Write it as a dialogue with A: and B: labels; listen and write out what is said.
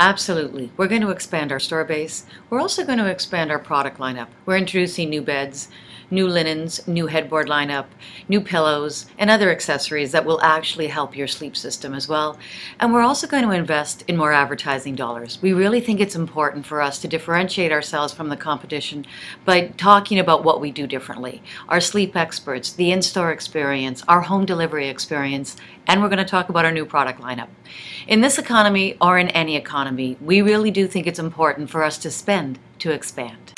A: Absolutely. We're going to expand our store base. We're also going to expand our product lineup. We're introducing new beds, new linens, new headboard lineup, new pillows, and other accessories that will actually help your sleep system as well. And we're also going to invest in more advertising dollars. We really think it's important for us to differentiate ourselves from the competition by talking about what we do differently. Our sleep experts, the in-store experience, our home delivery experience, and we're going to talk about our new product lineup. In this economy or in any economy, we really do think it's important for us to spend to expand.